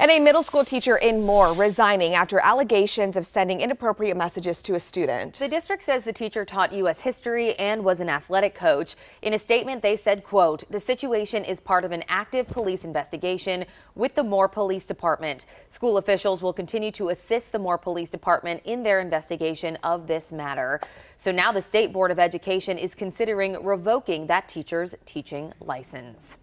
And a middle school teacher in Moore resigning after allegations of sending inappropriate messages to a student. The district says the teacher taught U.S. history and was an athletic coach. In a statement, they said, quote, the situation is part of an active police investigation with the Moore Police Department. School officials will continue to assist the Moore Police Department in their investigation of this matter. So now the State Board of Education is considering revoking that teacher's teaching license.